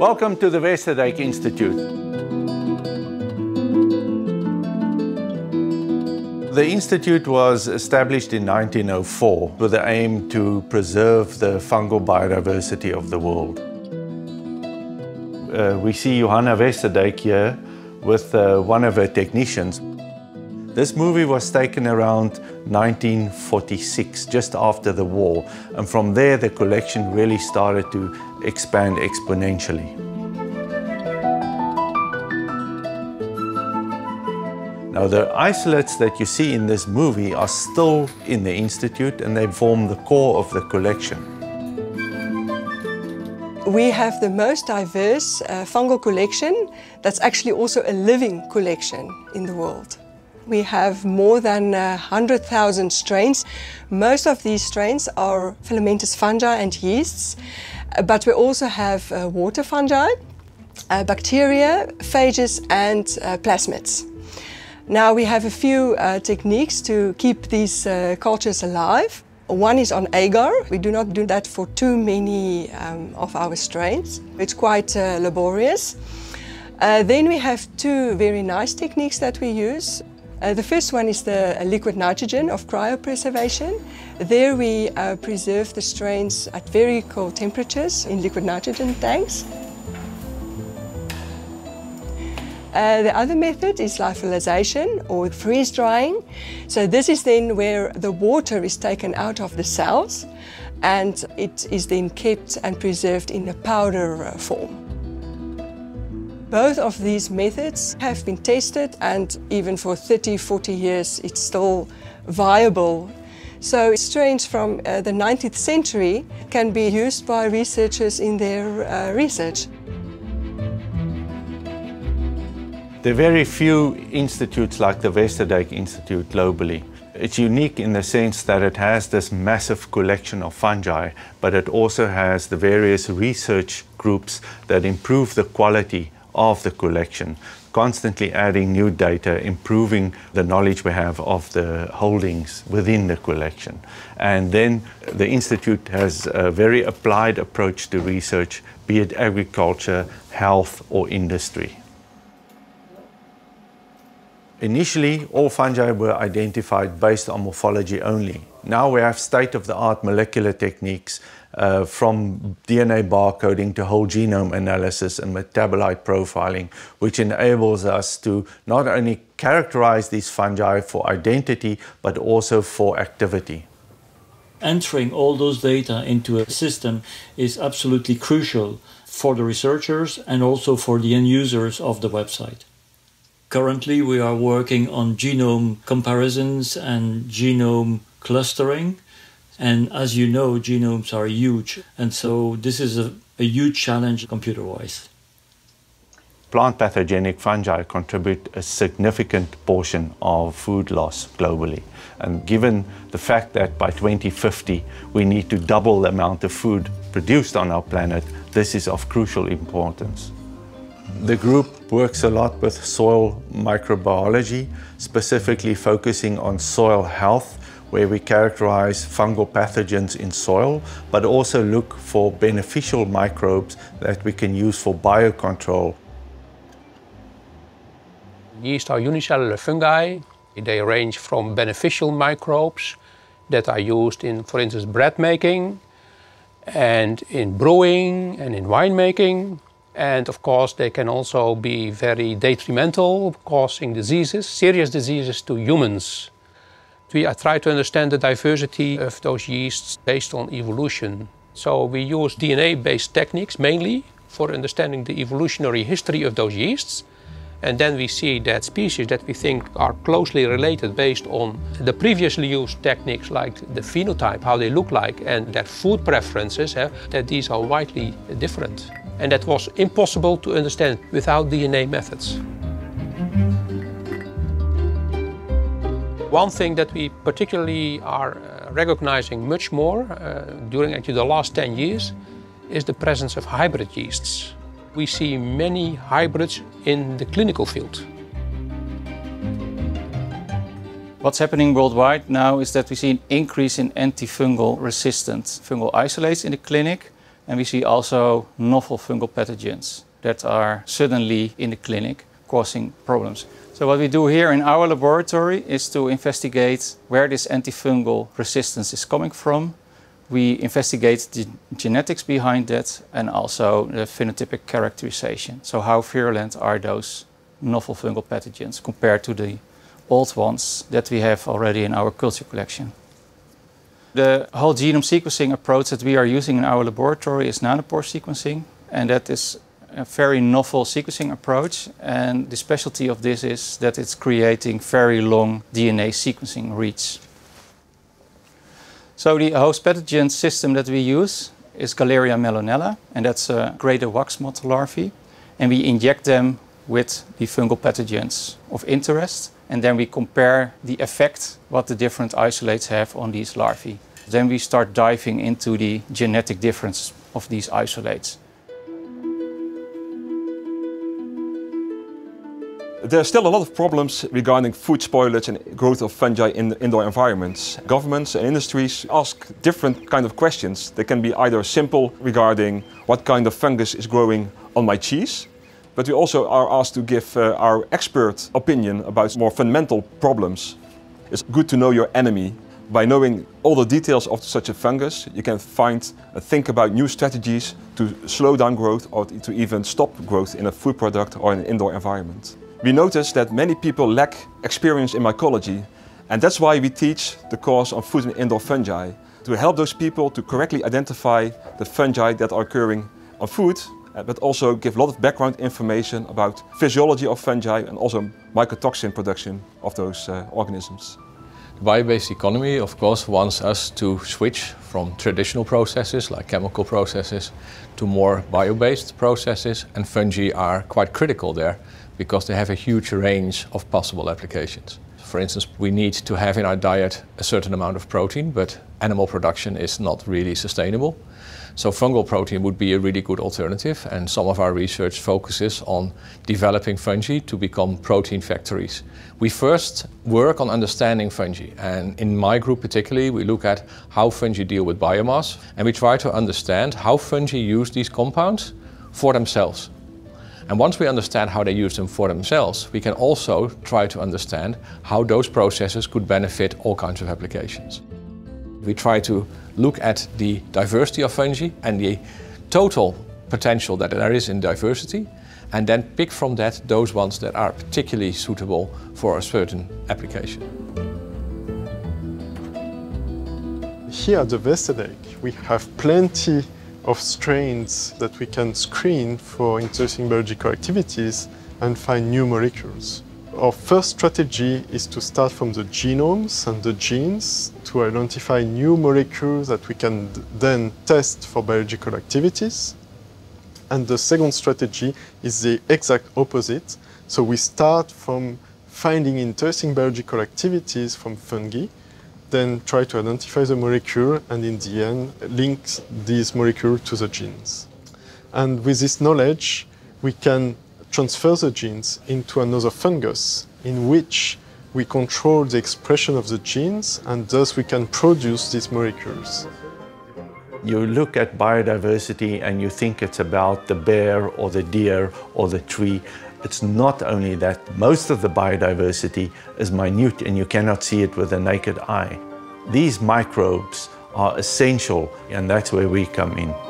Welcome to the Westerdijk Institute. The Institute was established in 1904 with the aim to preserve the fungal biodiversity of the world. Uh, we see Johanna Westerdijk here with uh, one of her technicians. This movie was taken around 1946, just after the war, and from there the collection really started to expand exponentially. Now the isolates that you see in this movie are still in the Institute and they form the core of the collection. We have the most diverse uh, fungal collection that's actually also a living collection in the world. We have more than uh, 100,000 strains. Most of these strains are filamentous fungi and yeasts, uh, but we also have uh, water fungi, uh, bacteria, phages and uh, plasmids. Now we have a few uh, techniques to keep these cultures alive. One is on agar. We do not do that for too many um, of our strains. It's quite laborious. Uh, then we have two very nice techniques that we use. Uh, the first one is the uh, liquid nitrogen of cryopreservation. There we uh, preserve the strains at very cold temperatures in liquid nitrogen tanks. Uh, the other method is lyophilization or freeze drying. So this is then where the water is taken out of the cells and it is then kept and preserved in a powder uh, form. Both of these methods have been tested and even for 30, 40 years it's still viable. So strains from uh, the 19th century can be used by researchers in their uh, research. There are very few institutes like the Westerdijk Institute globally. It's unique in the sense that it has this massive collection of fungi, but it also has the various research groups that improve the quality of the collection, constantly adding new data, improving the knowledge we have of the holdings within the collection. And then the Institute has a very applied approach to research, be it agriculture, health, or industry. Initially, all fungi were identified based on morphology only. Now we have state-of-the-art molecular techniques uh, from DNA barcoding to whole genome analysis and metabolite profiling, which enables us to not only characterize these fungi for identity, but also for activity. Entering all those data into a system is absolutely crucial for the researchers and also for the end users of the website. Currently, we are working on genome comparisons and genome clustering. And as you know, genomes are huge. And so this is a, a huge challenge computer wise. Plant pathogenic fungi contribute a significant portion of food loss globally. And given the fact that by 2050 we need to double the amount of food produced on our planet, this is of crucial importance. The group works a lot with soil microbiology, specifically focusing on soil health, where we characterize fungal pathogens in soil, but also look for beneficial microbes that we can use for biocontrol. Yeast are unicellular fungi. They range from beneficial microbes that are used in, for instance, bread making, and in brewing, and in winemaking, and of course, they can also be very detrimental, causing diseases, serious diseases to humans. We try to understand the diversity of those yeasts based on evolution. So we use DNA-based techniques mainly for understanding the evolutionary history of those yeasts. And then we see that species that we think are closely related based on the previously used techniques like the phenotype, how they look like, and their food preferences, eh, that these are widely different and that was impossible to understand without DNA methods. One thing that we particularly are uh, recognizing much more uh, during actually the last 10 years is the presence of hybrid yeasts. We see many hybrids in the clinical field. What's happening worldwide now is that we see an increase in antifungal resistant fungal isolates in the clinic And we see also novel fungal pathogens that are suddenly in the clinic causing problems. So what we do here in our laboratory is to investigate where this antifungal resistance is coming from. We investigate the genetics behind that and also the phenotypic characterization. So how virulent are those novel fungal pathogens compared to the old ones that we have already in our culture collection. The whole genome sequencing approach that we are using in our laboratory is nanopore sequencing, and that is a very novel sequencing approach. And the specialty of this is that it's creating very long DNA sequencing reads. So the host pathogen system that we use is Galleria mellonella, and that's a greater wax moth larvae. And we inject them with the fungal pathogens of interest, and then we compare the effect what the different isolates have on these larvae. Then we start diving into the genetic difference of these isolates. There are still a lot of problems regarding food spoilage and growth of fungi in indoor environments. Governments and industries ask different kind of questions. They can be either simple regarding what kind of fungus is growing on my cheese, but we also are asked to give uh, our expert opinion about more fundamental problems. It's good to know your enemy. By knowing all the details of such a fungus, you can find, uh, think about new strategies to slow down growth or to even stop growth in a food product or in an indoor environment. We notice that many people lack experience in mycology and that's why we teach the course on food and indoor fungi to help those people to correctly identify the fungi that are occurring on food uh, but also give a lot of background information about physiology of fungi and also mycotoxin production of those uh, organisms. The bio-based economy of course wants us to switch from traditional processes like chemical processes to more bio-based processes and fungi are quite critical there because they have a huge range of possible applications. For instance, we need to have in our diet a certain amount of protein, but animal production is not really sustainable. So fungal protein would be a really good alternative and some of our research focuses on developing fungi to become protein factories. We first work on understanding fungi and in my group particularly we look at how fungi deal with biomass and we try to understand how fungi use these compounds for themselves. And once we understand how they use them for themselves, we can also try to understand how those processes could benefit all kinds of applications. We try to look at the diversity of fungi and the total potential that there is in diversity and then pick from that those ones that are particularly suitable for a certain application. Here at the Westerdijk we have plenty of strains that we can screen for interesting biological activities and find new molecules. Our first strategy is to start from the genomes and the genes to identify new molecules that we can then test for biological activities. And the second strategy is the exact opposite. So we start from finding interesting biological activities from fungi then try to identify the molecule and in the end link these molecules to the genes. And with this knowledge, we can transfer the genes into another fungus in which we control the expression of the genes and thus we can produce these molecules. You look at biodiversity and you think it's about the bear or the deer or the tree. It's not only that most of the biodiversity is minute and you cannot see it with the naked eye. These microbes are essential and that's where we come in.